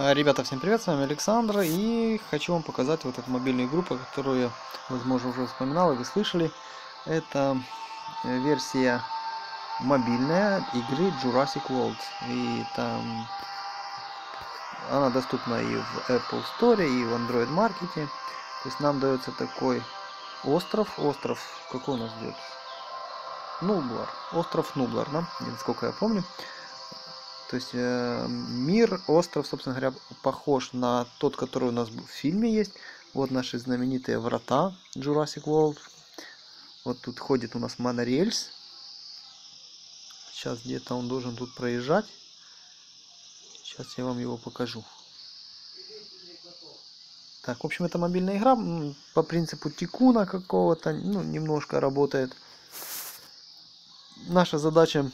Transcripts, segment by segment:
А, Ребята, всем привет, с вами Александр, и хочу вам показать вот эту мобильную игру, про которую я, возможно, уже вспоминал, вы слышали. Это э, версия мобильная игры Jurassic World, и там она доступна и в Apple Store, и в Android Market. То есть нам дается такой остров, остров, какой у нас идет? Нублар, остров Нублар, да, насколько я помню. То есть э, мир, остров, собственно говоря, похож на тот, который у нас в фильме есть. Вот наши знаменитые врата Jurassic World. Вот тут ходит у нас монорельс. Сейчас где-то он должен тут проезжать. Сейчас я вам его покажу. Так, в общем, это мобильная игра по принципу тикуна какого-то, ну, немножко работает. Наша задача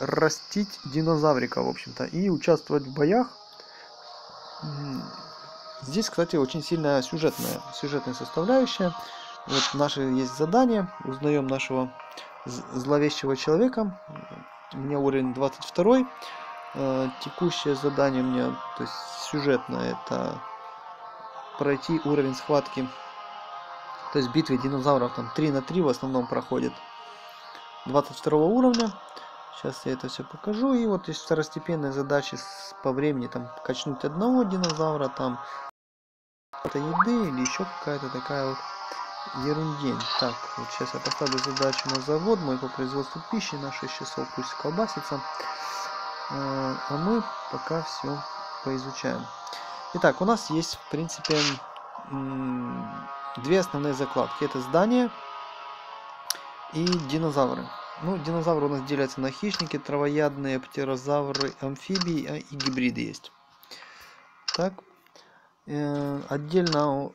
растить динозаврика, в общем-то, и участвовать в боях. Здесь, кстати, очень сильная сюжетная, сюжетная составляющая. Вот наше есть задание, узнаем нашего зловещего человека. У меня уровень 22. Э, текущее задание у меня, то есть сюжетное, это пройти уровень схватки, то есть битвы динозавров, там 3 на 3 в основном проходит. 22 уровня. Сейчас я это все покажу. И вот есть второстепенные задачи по времени. Там качнуть одного динозавра, там это еды или еще какая-то такая вот ерундень. Так, вот сейчас я поставлю задачу на завод мой по производству пищи на 6 часов. Пусть колбасится. А, а мы пока все поизучаем. Итак, у нас есть, в принципе, две основные закладки. Это здание и динозавры. Ну, динозавры у нас делятся на хищники, травоядные, птерозавры, амфибии а и гибриды есть. Так, э, отдельно,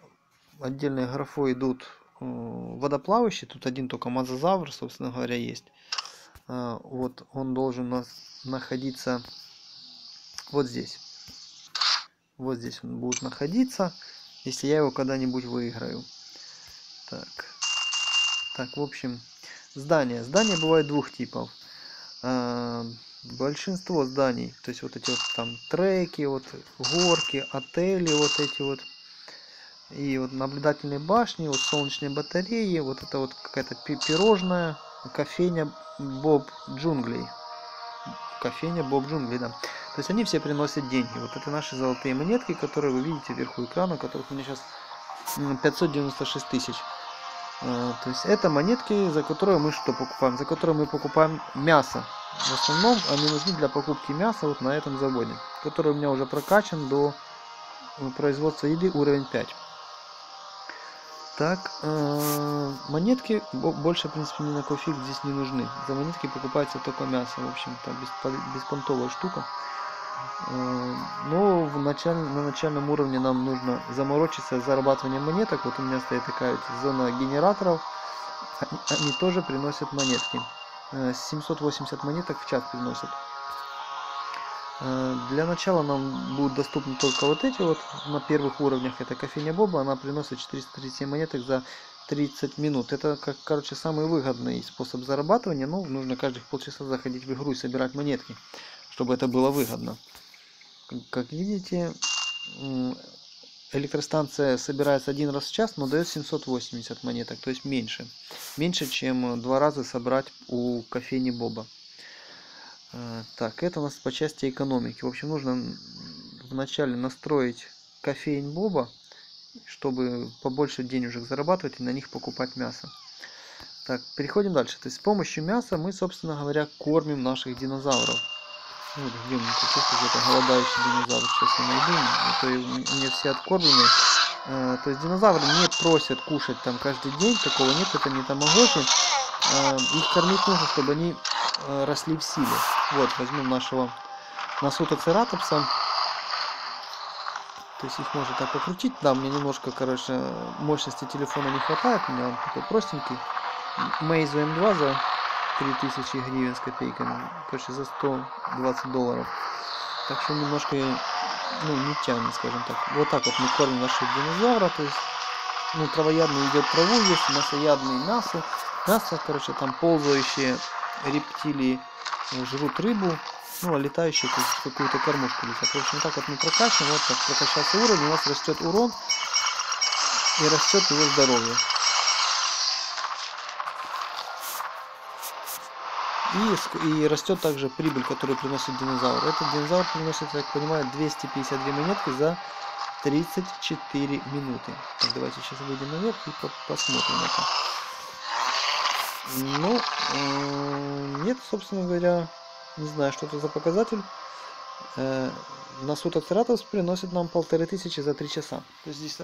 отдельной графой идут э, водоплавающие. Тут один только мазозавр, собственно говоря, есть. Э, вот он должен у нас находиться вот здесь. Вот здесь он будет находиться, если я его когда-нибудь выиграю. Так, так, в общем, Здания. Здания бывают двух типов. А, большинство зданий, то есть вот эти вот там треки, вот горки, отели, вот эти вот. И вот наблюдательные башни, вот солнечные батареи, вот это вот какая-то пирожная, кофейня Боб Джунглей. Кофейня Боб Джунглей, да. То есть они все приносят деньги. Вот это наши золотые монетки, которые вы видите вверху экрана, которых у меня сейчас 596 тысяч. Э, то есть это монетки, за которые мы что покупаем? За которые мы покупаем мясо. В основном они нужны для покупки мяса вот на этом заводе, который у меня уже прокачан до э, производства еды уровень 5. Так, э, монетки больше, в принципе, ни на кофе здесь не нужны. За монетки покупается только мясо, в общем-то, беспонтовая штука. Э, но в началь... на начальном уровне нам нужно заморочиться зарабатыванием монеток. Вот у меня стоит такая зона генераторов. Они тоже приносят монетки. 780 э, монеток в час приносят. Э, для начала нам будут доступны только вот эти вот на первых уровнях. Это кофейня Боба, она приносит 437 монеток за 30 минут. Это, как, короче, самый выгодный способ зарабатывания. Но нужно каждых полчаса заходить в игру и собирать монетки, чтобы это было выгодно. Как видите, электростанция собирается один раз в час, но дает 780 монеток, то есть меньше. Меньше, чем два раза собрать у кофейни Боба. Э, так, это у нас по части экономики. В общем, нужно вначале настроить кофейн Боба, чтобы побольше денежек зарабатывать и на них покупать мясо. Так, переходим дальше. То есть с помощью мяса мы, собственно говоря, кормим наших динозавров. Вот где мне какой-то голодающий динозавр. Сейчас я найду. А то у меня все откормлены. А, то есть динозавры не просят кушать там каждый день. Такого нет. Это не тамагочи. А, их кормить нужно, чтобы они а, росли в силе. Вот, возьмем нашего насутоцератопса. То есть их можно так покрутить. Да, мне немножко, короче, мощности телефона не хватает. У меня он такой простенький. Meizu M2 за 3000 гривен с копейками. Короче, за 120 долларов. Так что немножко, ну, не тянет, скажем так. Вот так вот мы кормим наших динозавра. То есть, ну, травоядный идет траву, есть мясоядный мясо. Мясо, короче, там ползающие рептилии жрут рыбу. Ну, а летающие то есть какую-то кормушку летят. В общем, так вот мы прокачиваем, вот так прокачался уровень, у нас растет урон и растет его здоровье. И, и растет также прибыль, которую приносит динозавр. Этот динозавр приносит, я так понимаю, 252 монетки за 34 минуты. Так, давайте сейчас выйдем наверх и по посмотрим это. Ну, э нет, собственно говоря, не знаю, что это за показатель. Э на суд Цератус приносит нам полторы тысячи за три часа. То есть здесь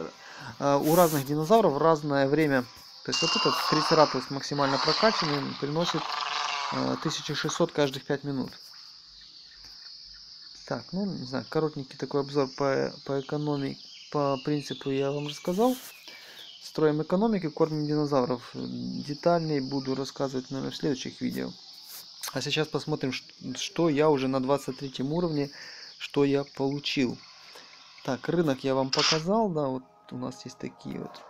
э у разных динозавров разное время. То есть вот этот трицератус максимально прокачанный приносит 1600 каждых 5 минут. Так, ну, не знаю, коротенький такой обзор по, по экономике, по принципу я вам рассказал. Строим экономики, кормим динозавров. Детальнее буду рассказывать, наверное, в следующих видео. А сейчас посмотрим, что я уже на 23 уровне, что я получил. Так, рынок я вам показал, да, вот у нас есть такие вот.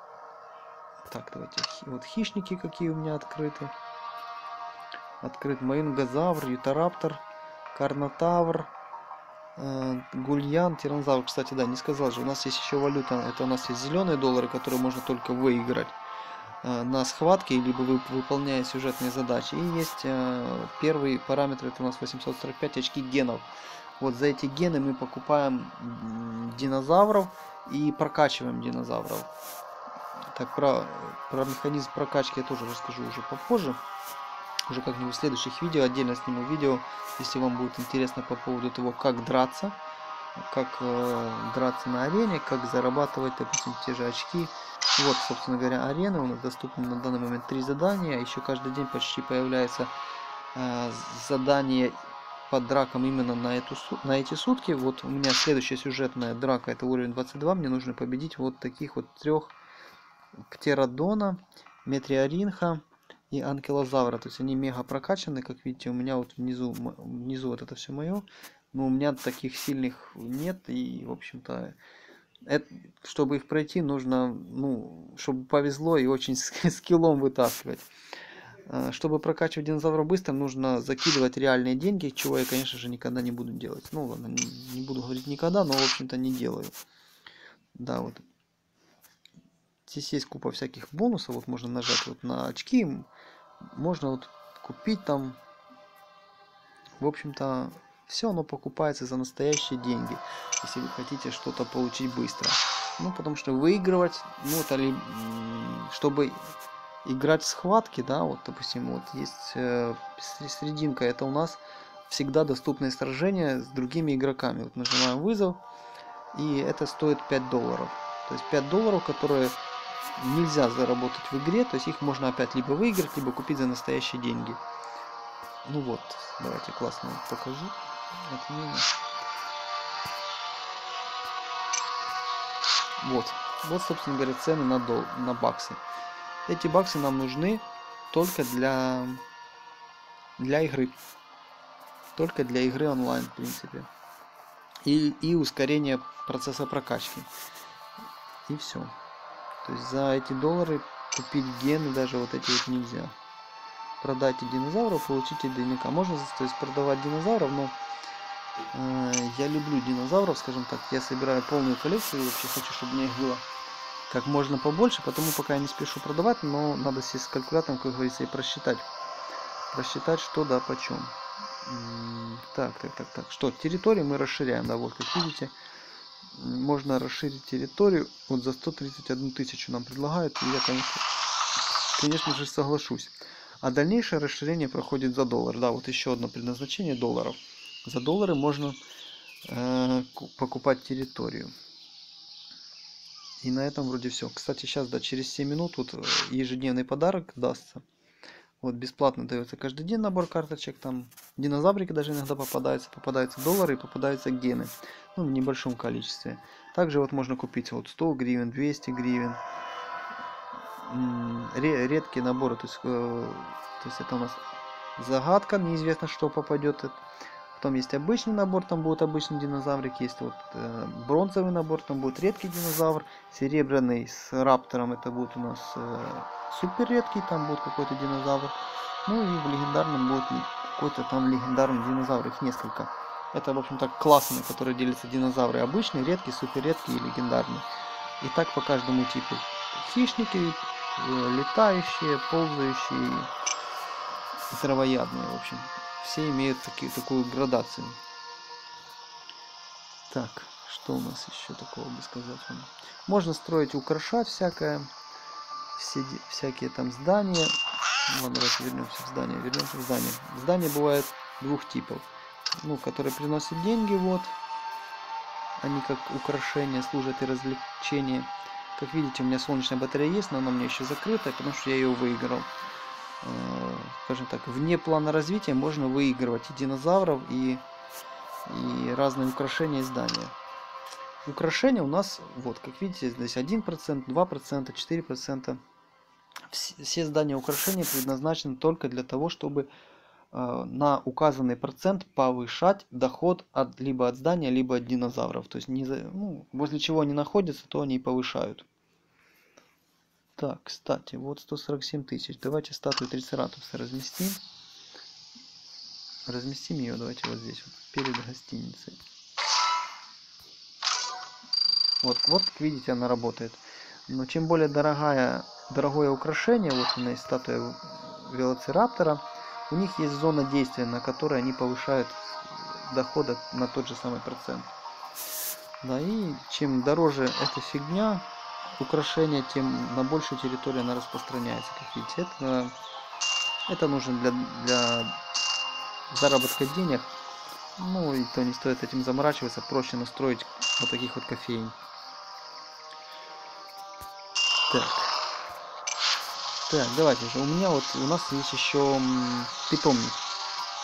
Так, давайте, вот хищники какие у меня открыты. Открыт Маингозавр, Ютараптор, Карнотавр, э, Гульян, Тиранозавр. Кстати, да, не сказал же, у нас есть еще валюта. Это у нас есть зеленые доллары, которые можно только выиграть э, на схватке, либо вы, выполняя сюжетные задачи. И есть э, первый параметр, это у нас 845 очки генов. Вот за эти гены мы покупаем динозавров и прокачиваем динозавров. Так, про, про механизм прокачки я тоже расскажу уже попозже уже как-нибудь в следующих видео отдельно сниму видео, если вам будет интересно по поводу того, как драться, как э, драться на арене, как зарабатывать, допустим, те же очки. Вот, собственно говоря, арена, у нас доступны на данный момент три задания, еще каждый день почти появляется э, задание по дракам именно на, эту, на эти сутки. Вот у меня следующая сюжетная драка, это уровень 22, мне нужно победить вот таких вот трех Птеродона, Метриоринха, и анкилозавра. То есть они мега прокачаны, как видите, у меня вот внизу, внизу вот это все мое. Но у меня таких сильных нет. И, в общем-то, чтобы их пройти, нужно, ну, чтобы повезло и очень скиллом вытаскивать. А, чтобы прокачивать динозавра быстро, нужно закидывать реальные деньги, чего я, конечно же, никогда не буду делать. Ну, ладно, не буду говорить никогда, но, в общем-то, не делаю. Да, вот. Здесь есть купа всяких бонусов. Вот можно нажать вот на очки можно вот купить там, в общем-то, все оно покупается за настоящие деньги, если вы хотите что-то получить быстро. Ну, потому что выигрывать, ну, это ли, чтобы играть в схватки, да, вот, допустим, вот есть э, срединка, это у нас всегда доступные сражения с другими игроками. Вот нажимаем вызов, и это стоит 5 долларов. То есть 5 долларов, которые нельзя заработать в игре, то есть их можно опять либо выиграть, либо купить за настоящие деньги. Ну вот, давайте классно покажу. Отмена. Вот. Вот, собственно говоря, цены на, дол на баксы. Эти баксы нам нужны только для, для игры. Только для игры онлайн, в принципе. И, и ускорение процесса прокачки. И все. То есть за эти доллары купить гены даже вот эти вот нельзя. Продайте динозавров, получите ДНК. Можно то есть, продавать динозавров, но э, я люблю динозавров, скажем так. Я собираю полную коллекцию и вообще хочу, чтобы у меня их было как можно побольше, потому пока я не спешу продавать, но надо сесть с калькулятором, как говорится, и просчитать. Просчитать, что да, почем. Так, так, так, так. Что, территорию мы расширяем, да, вот, как видите можно расширить территорию. Вот за 131 тысячу нам предлагают. И я, конечно, конечно же, соглашусь. А дальнейшее расширение проходит за доллар. Да, вот еще одно предназначение долларов. За доллары можно э, покупать территорию. И на этом вроде все. Кстати, сейчас, да, через 7 минут вот э, ежедневный подарок дастся. Вот бесплатно дается каждый день набор карточек. Там динозаврики даже иногда попадаются. Попадаются доллары и попадаются гены. Ну, в небольшом количестве. Также вот можно купить вот 100 гривен, 200 гривен. Редкие наборы. То есть, э, то есть это у нас загадка. Неизвестно, что попадет. Потом есть обычный набор, там будет обычный динозаврик, есть вот э, бронзовый набор, там будет редкий динозавр, серебряный с раптором, это будет у нас э, супер редкий, там будет какой-то динозавр. Ну и в легендарном будет какой-то там легендарный динозавр, их несколько. Это, в общем-то, классы, на которые делятся динозавры. Обычный, редкий, супер редкий и легендарный. И так по каждому типу. Хищники, э, летающие, ползающие, травоядные, в общем. Все имеют таки, такую градацию. Так, что у нас еще такого бы сказать вам? Можно строить, украшать всякое, все, всякие там здания. Ладно, давайте вернемся в здание. Вернемся в здание. Здание бывает двух типов. Ну, которые приносят деньги, вот. Они как украшения служат и развлечения. Как видите, у меня солнечная батарея есть, но она у меня еще закрыта, потому что я ее выиграл. Э, скажем так, вне плана развития можно выигрывать и динозавров, и, и разные украшения и здания. Украшения у нас, вот, как видите, здесь 1%, 2%, 4%. Все здания украшений предназначены только для того, чтобы э, на указанный процент повышать доход от, либо от здания, либо от динозавров. То есть не, ну, возле чего они находятся, то они и повышают. Так, кстати, вот 147 тысяч. Давайте статую Трицератопса разместим. Разместим ее, давайте вот здесь, вот, перед гостиницей. Вот, вот, видите, она работает. Но чем более дорогая, дорогое украшение, вот у есть статуя велоцираптора, у них есть зона действия, на которой они повышают дохода на тот же самый процент. Да, и чем дороже эта фигня, украшение, тем на большую территорию она распространяется. Как видите, это, это нужно для, для заработка денег. Ну и то не стоит этим заморачиваться, проще настроить вот таких вот кофеин. Так. Так, давайте же. У меня вот, у нас есть еще питомник.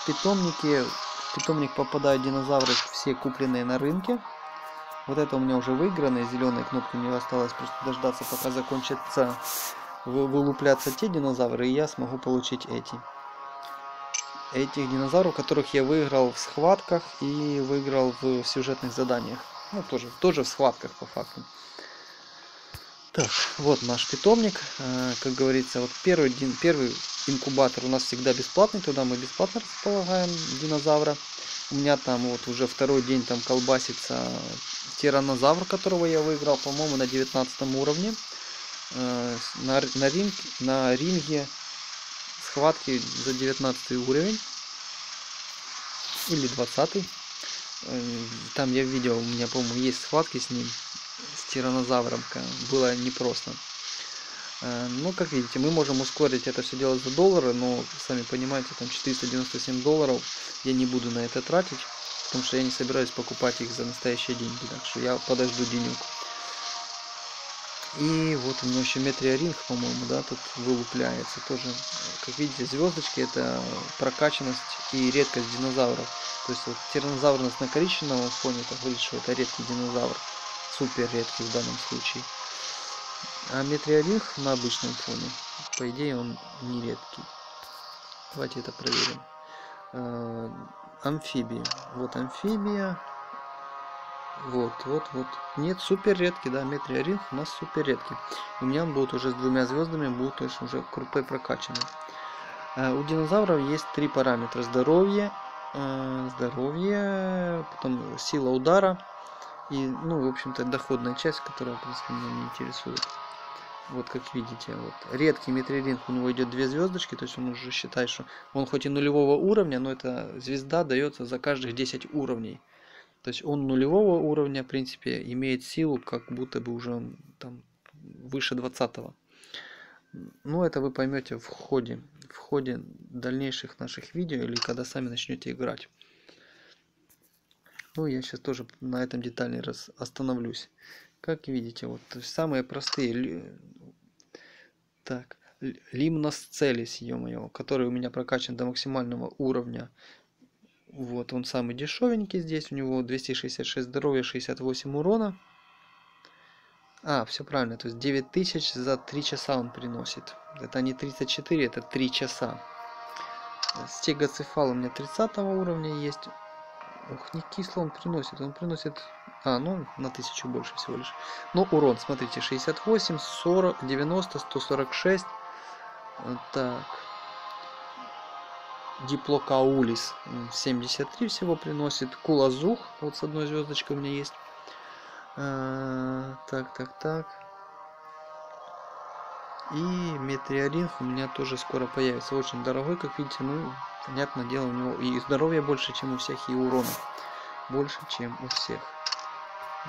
Питомники, питомник попадают динозавры, все купленные на рынке. Вот это у меня уже выигранные зеленые кнопки. Мне осталось просто дождаться, пока закончатся вылупляться те динозавры, и я смогу получить эти. Этих динозавров, которых я выиграл в схватках и выиграл в сюжетных заданиях. Ну, тоже, тоже в схватках, по факту. Так, вот наш питомник. Э, как говорится, вот первый, первый инкубатор у нас всегда бесплатный. Туда мы бесплатно располагаем динозавра. У меня там вот уже второй день там колбасится тиранозавр, которого я выиграл, по-моему, на 19 уровне. Э, на, на, ринг, на ринге схватки за 19 уровень. Или 20. Э, там я видел, у меня, по-моему, есть схватки с ним, тиранозавром. Было непросто. Э, ну, как видите, мы можем ускорить это все дело за доллары, но, сами понимаете, там 497 долларов я не буду на это тратить, потому что я не собираюсь покупать их за настоящие деньги, так что я подожду денег. И вот у меня еще метриоринг, по-моему, да, тут вылупляется тоже. Как видите, звездочки это прокачанность и редкость динозавров. То есть вот тиранозавр на коричневом фоне, это говорит, что это редкий динозавр. Супер редкий в данном случае. А метриолинг на обычном фоне, по идее, он не редкий. Давайте это проверим. Э, амфибии. Вот амфибия. Вот, вот, вот. Нет, супер редкий, да, метриоринг у нас супер редкий. У меня он будет уже с двумя звездами, будет то есть уже крутой прокачанный. Э, у динозавров есть три параметра. Здоровье, э, здоровье, потом сила удара и, ну, в общем-то, доходная часть, которая, в принципе, меня не интересует. Вот как видите, вот редкий метриринг, у него идет две звездочки, то есть он уже считает, что он хоть и нулевого уровня, но эта звезда дается за каждых 10 уровней. То есть он нулевого уровня, в принципе, имеет силу, как будто бы уже там выше 20 -го. Ну, это вы поймете в ходе, в ходе дальнейших наших видео или когда сами начнете играть. Ну, я сейчас тоже на этом детально раз остановлюсь. Как видите, вот самые простые. Так, лимносцелис, ё-моё, который у меня прокачан до максимального уровня. Вот, он самый дешевенький здесь, у него 266 здоровья, 68 урона. А, все правильно, то есть 9000 за 3 часа он приносит. Это не 34, это 3 часа. Стегоцефал у меня 30 уровня есть. Ох, не кисло он приносит, он приносит а, ну, на 1000 больше всего лишь. Ну, урон, смотрите, 68, 40, 90, 146. Так. Диплокаулис 73 всего приносит. Кулазух, вот с одной звездочкой у меня есть. А, так, так, так. И метриолинф у меня тоже скоро появится. Очень дорогой, как видите, ну, понятное дело, у него и здоровье больше, чем у всех, и урона больше, чем у всех.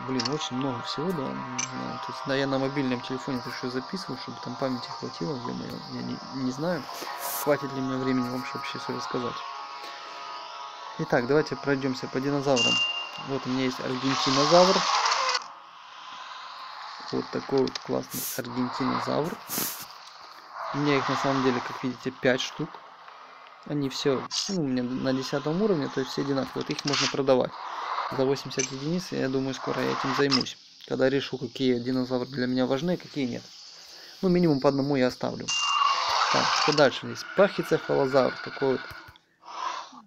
Блин, очень много всего, да. То есть, да, я на мобильном телефоне это все записывал, чтобы там памяти хватило, -мо, я не, не знаю, хватит ли мне времени вам вообще все рассказать. Итак, давайте пройдемся по динозаврам. Вот у меня есть аргентинозавр. Вот такой вот классный аргентинозавр. У меня их на самом деле, как видите, 5 штук. Они все, ну, у меня на 10 уровне, то есть все одинаковые. Вот их можно продавать за 80 единиц. Я думаю, скоро я этим займусь. Когда решу, какие динозавры для меня важны, какие нет. Ну, минимум по одному я оставлю. Так, что дальше есть? Пахицефалозавр. Такой вот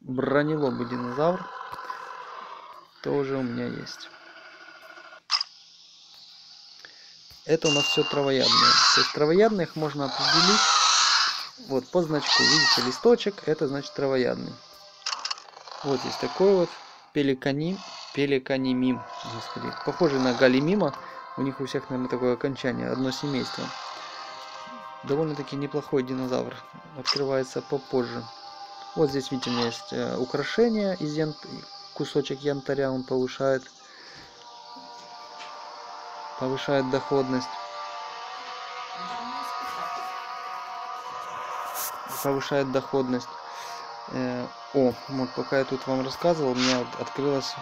бронелобый динозавр. Тоже у меня есть. Это у нас все травоядные. То есть травоядных можно определить вот по значку. Видите, листочек, это значит травоядный. Вот есть такой вот пеликаним, пеликанимим, господи, похожий на галимима. У них у всех, наверное, такое окончание, одно семейство. Довольно-таки неплохой динозавр. Открывается попозже. Вот здесь, видите, у меня есть э, украшение из ян... кусочек янтаря он повышает повышает доходность. Повышает доходность. Э, о, вот пока я тут вам рассказывал, у меня открылось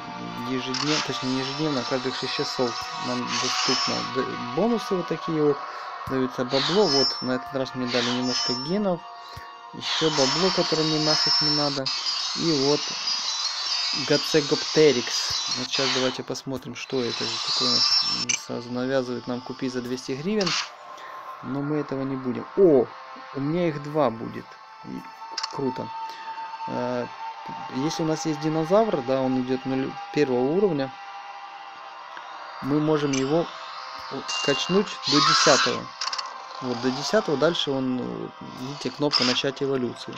ежедневно, точнее не ежедневно, а каждых 6 часов нам доступно бонусы вот такие вот, даются бабло, вот на этот раз мне дали немножко генов, еще бабло, которое мне нафиг не надо, и вот Гацегоптерикс. Вот сейчас давайте посмотрим, что это же такое сразу навязывает нам купить за 200 гривен. Но мы этого не будем. О, у меня их два будет. Круто. Э, если у нас есть динозавр, да, он идет первого уровня, мы можем его качнуть до 10 вот до 10 дальше он видите кнопка начать эволюцию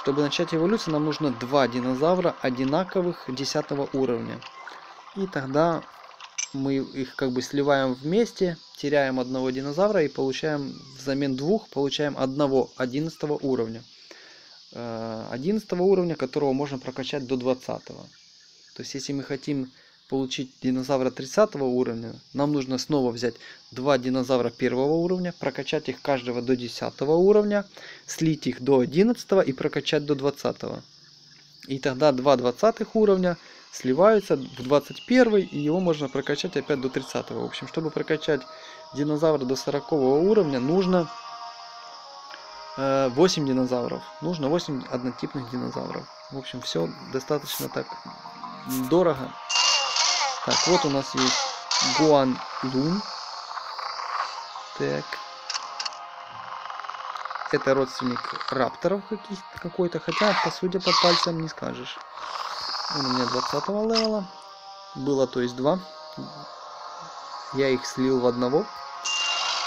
чтобы начать эволюцию, нам нужно два динозавра одинаковых 10 уровня. И тогда мы их как бы сливаем вместе, теряем одного динозавра и получаем взамен двух, получаем одного 11 уровня. 11 э, уровня, которого можно прокачать до 20. То есть если мы хотим получить динозавра 30 уровня, нам нужно снова взять два динозавра первого уровня, прокачать их каждого до 10 уровня, слить их до 11 и прокачать до 20. И тогда два 20 уровня сливаются в 21 и его можно прокачать опять до 30. В общем, чтобы прокачать динозавра до 40 уровня, нужно 8 э, динозавров. Нужно 8 однотипных динозавров. В общем, все достаточно так дорого. Так, вот у нас есть Гуан Лун. Так. Это родственник рапторов какой-то, хотя, по сути, по пальцам не скажешь. Он у меня 20 левела. Было, то есть, два. Я их слил в одного.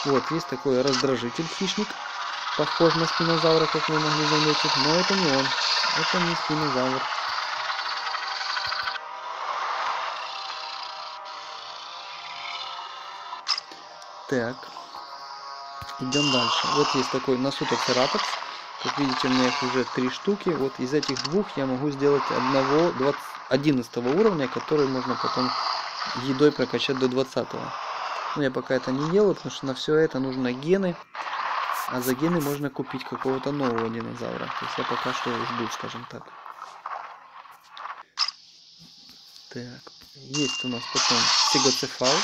Вот, есть такой раздражитель хищник. Похож на спинозавра, как вы могли заметить. Но это не он. Это не спинозавр. Так. Идем дальше. Вот есть такой насутоцератопс. Как видите, у меня их уже три штуки. Вот из этих двух я могу сделать одного 20, 11 уровня, который можно потом едой прокачать до 20. Но я пока это не делаю, потому что на все это нужно гены. А за гены можно купить какого-то нового динозавра. То есть я пока что жду, скажем так. Так, есть у нас потом стегоцефал.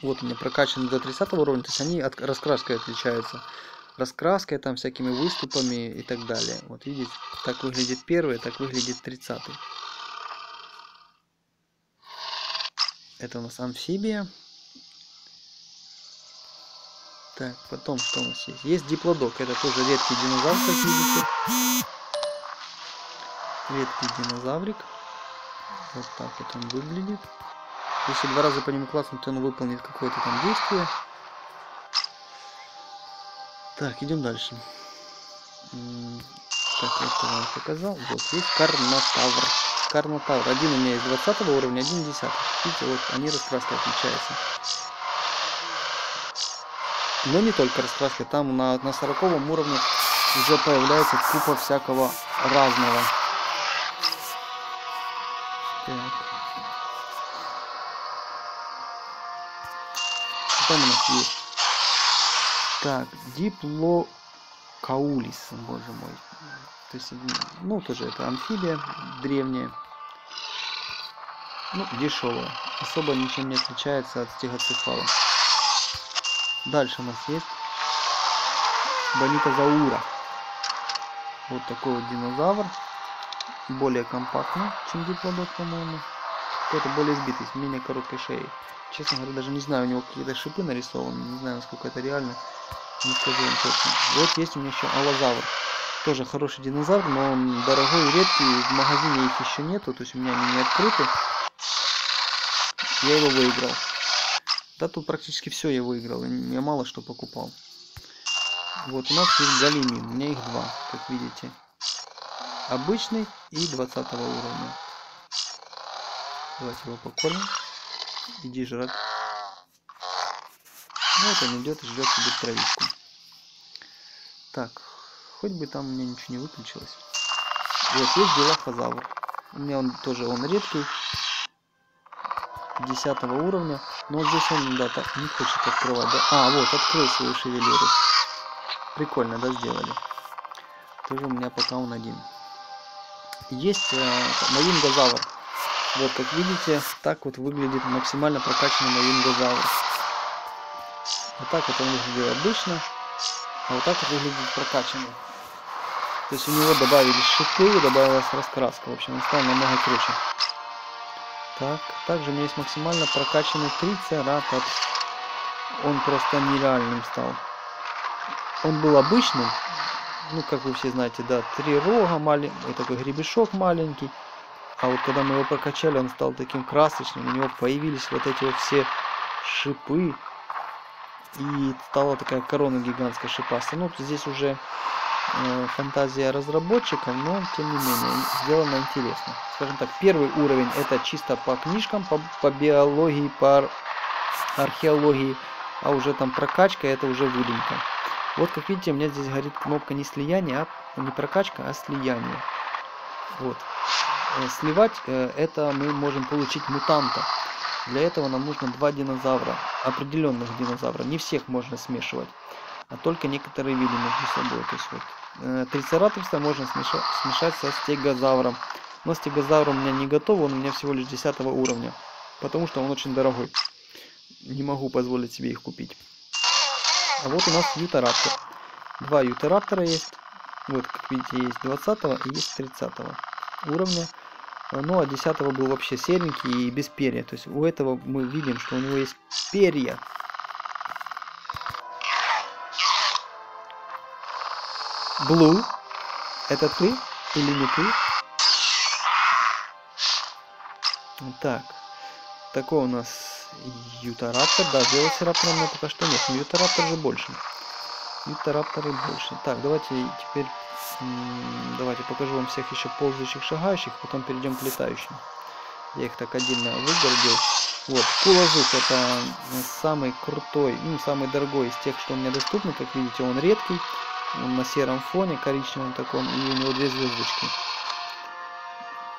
Вот меня прокачаны до 30 уровня, то есть они от раскраской отличаются. Раскраской, там всякими выступами и так далее. Вот видите, так выглядит первый, так выглядит 30. Это у нас амфибия. Так, потом что у нас есть? Есть диплодок, это тоже редкий динозавр, как видите. Редкий динозаврик. Вот так вот он выглядит. Если два раза по нему класснуть, то он выполнит какое-то там действие. Так, идем дальше. Так, это вам показал. Вот, есть Карнотавр. Карнотавр. Один у меня из 20 уровня, один 10. Видите, вот они раскраской отличаются. Но не только раскраска, там на, на 40 уровне уже появляется купа всякого разного. Есть. Так, диплокаулис, боже мой. То есть, ну, тоже это амфибия древняя. Ну, дешевая. Особо ничем не отличается от стегоцефала. Дальше у нас есть Бонитозаура. Вот такой вот динозавр. Более компактный, чем диплодок, по-моему. Какой-то более сбитый, с менее короткой шеей. Честно говоря, даже не знаю, у него какие-то шипы нарисованы. Не знаю, насколько это реально. Не скажу вам точно. Вот есть у меня еще аллозавр. Тоже хороший динозавр, но он дорогой и редкий. В магазине их еще нету, то есть у меня они не открыты. Я его выиграл. Да тут практически все я выиграл. Я мало что покупал. Вот у нас есть галимин. У меня их два, как видите. Обычный и 20 уровня. Давайте его покормим. Иди жрать. Вот он идет и ждет себе травичку. Так, хоть бы там у меня ничего не выключилось. Вот есть белохозавр. У меня он тоже он редкий. 10 уровня. Но здесь он, да, так не хочет открывать. Да? А, вот, открыл свою шевелюру. Прикольно, да, сделали. Тоже у меня пока он один. Есть э, Маингозавр. Вот, как видите, так вот выглядит максимально прокачанный Маингозавр. Вот так вот он выглядел обычно. А вот так вот выглядит прокачанный. То есть у него добавились шипы, добавилась раскраска. В общем, он стал намного круче. Так, также у меня есть максимально прокачанный трицератопс. Он просто нереальным стал. Он был обычным, ну, как вы все знаете, да, три рога, маленький, такой гребешок маленький. А вот когда мы его прокачали, он стал таким красочным, у него появились вот эти вот все шипы. И стала такая корона гигантская шипастая. Ну, здесь уже э, фантазия разработчиков, но тем не менее, сделано интересно. Скажем так, первый уровень это чисто по книжкам, по, по биологии, по археологии, а уже там прокачка это уже выдумка. Вот как видите, у меня здесь горит кнопка не слияние, а не прокачка, а слияние. Вот. Э, сливать э, это мы можем получить мутанта. Для этого нам нужно два динозавра, определенных динозавра. Не всех можно смешивать, а только некоторые виды между собой. То есть вот э, трицератопса можно смешать, смешать со стегозавром. Но стегозавр у меня не готов, он у меня всего лишь 10 уровня. Потому что он очень дорогой. Не могу позволить себе их купить. А вот у нас ютараптор. Два ютараптора есть. Вот, как видите, есть 20 и есть 30 уровня. Ну, а 10 был вообще серенький и без перья. То есть у этого мы видим, что у него есть перья. Блу, это ты или не ты? Так, такой у нас Ютараптор, да, Велосираптора у меня пока что нет, но Ютараптор же больше. Ютарапторы больше. Так, давайте теперь, давайте покажу вам всех еще ползающих, шагающих, потом перейдем к летающим. Я их так отдельно выгородил. Вот, Кулазук это самый крутой, ну, самый дорогой из тех, что у меня доступны. Как видите, он редкий, он на сером фоне, коричневом таком, и у него две звездочки.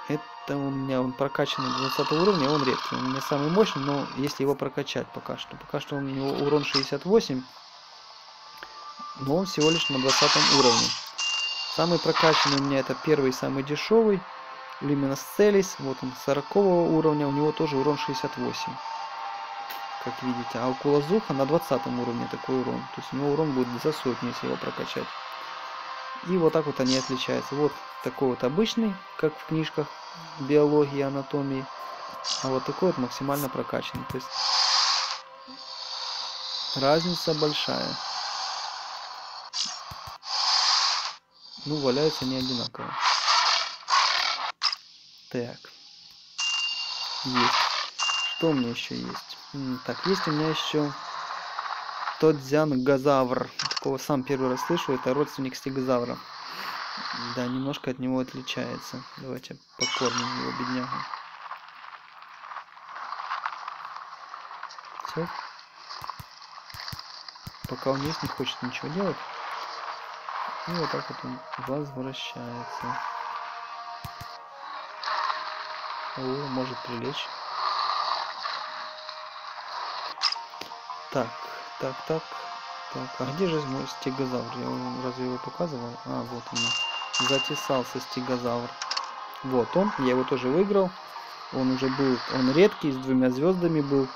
Это у меня он прокачанный 20 уровня, он редкий. Он у меня самый мощный, но если его прокачать пока что. Пока что у него урон 68, но он всего лишь на 20 уровне. Самый прокачанный у меня это первый, самый дешевый. Luminous Celis, вот он 40 уровня, у него тоже урон 68. Как видите, а у Кулазуха на 20 уровне такой урон. То есть у него урон будет за сотню, если его прокачать. И вот так вот они отличаются. Вот такой вот обычный, как в книжках биологии, анатомии. А вот такой вот максимально прокачанный. То есть разница большая. Ну, валяются не одинаково. Так. Есть. Что у меня еще есть? Так, есть у меня еще тот Зян Газавр. Такого сам первый раз слышу. Это родственник стегозавра. Да, немножко от него отличается. Давайте покормим его, беднягу. Все. Пока он есть, не хочет ничего делать. И вот так вот он возвращается. О, может прилечь. Так, так, так. Так, а где же мой стегозавр? Я разве его показывал? А, вот он. Затесался стегозавр. Вот он, я его тоже выиграл. Он уже был, он редкий, с двумя звездами был.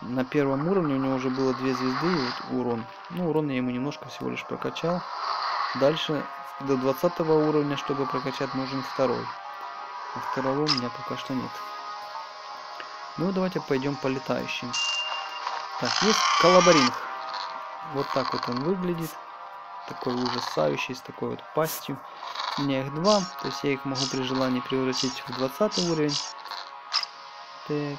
На первом уровне у него уже было две звезды и вот урон. Ну, урон я ему немножко всего лишь прокачал. Дальше до 20 уровня, чтобы прокачать, нужен второй. А второго у меня пока что нет. Ну, давайте пойдем по летающим. Так, есть коллаборинг. Вот так вот он выглядит. Такой ужасающий, с такой вот пастью. У меня их два, то есть я их могу при желании превратить в 20 уровень. Так.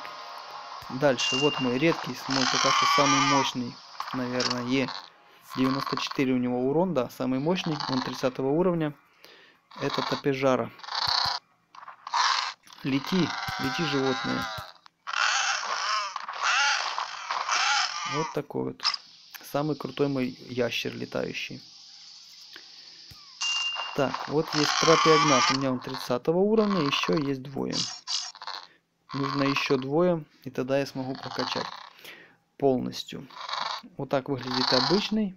Дальше, вот мой редкий, мой пока что самый мощный, наверное. 94 у него урон, да, самый мощный, он 30 уровня. Это топежара. Лети, лети, животное. Вот такой вот. Самый крутой мой ящер летающий. Так, вот есть Трапиогнат. У меня он 30 уровня. Еще есть двое. Нужно еще двое. И тогда я смогу прокачать полностью. Вот так выглядит обычный.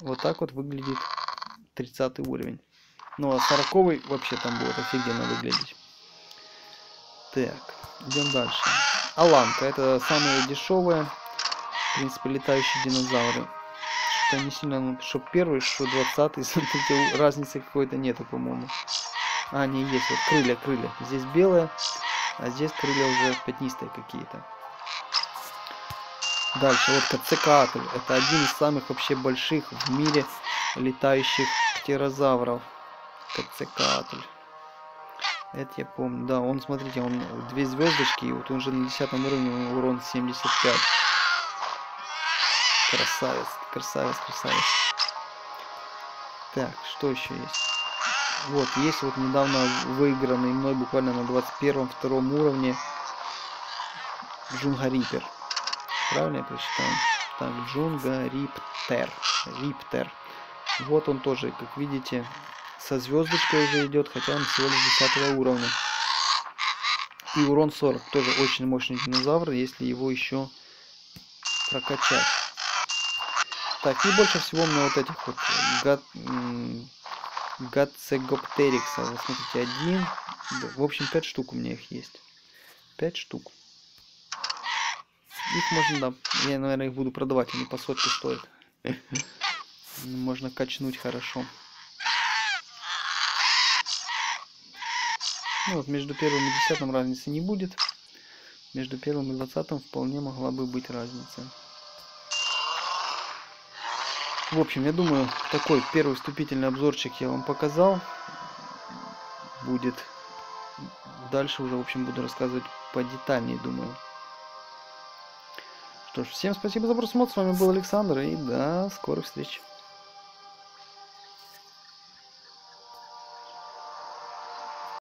Вот так вот выглядит 30 уровень. Ну а 40 вообще там будет офигенно выглядеть. Так, идем дальше. Аланка. Это самая дешевая в принципе, летающие динозавры. Что-то не сильно, ну, что первый, что двадцатый, смотрите, разницы какой-то нету, по-моему. А, не, есть, вот крылья, крылья. Здесь белые, а здесь крылья уже пятнистые какие-то. Дальше, вот Кацекатль. Это один из самых вообще больших в мире летающих птерозавров. Кацекатль. Это я помню. Да, он, смотрите, он две звездочки, и вот он уже на 10 уровне урон 75. Красавец, красавец, красавец. Так, что еще есть? Вот, есть вот недавно выигранный мной буквально на 21-2 уровне Джунга Рипер. Правильно я прочитал? Так, Джунга Риптер. Риптер. Вот он тоже, как видите, со звездочкой уже идет, хотя он всего лишь 10 уровня. И урон 40. Тоже очень мощный динозавр, если его еще прокачать. Так, и больше всего у меня вот этих вот гат... гатцегоптерикса. Вот смотрите, один. В общем, пять штук у меня их есть. Пять штук. Их можно, да, я, наверное, их буду продавать, они по сотке стоят. Можно качнуть хорошо. Ну вот, между первым и десятым разницы не будет. Между первым и двадцатым вполне могла бы быть разница. В общем, я думаю, такой первый вступительный обзорчик я вам показал. Будет. Дальше уже, в общем, буду рассказывать подетальнее, думаю. Что ж, всем спасибо за просмотр. С вами был Александр. И до скорых встреч.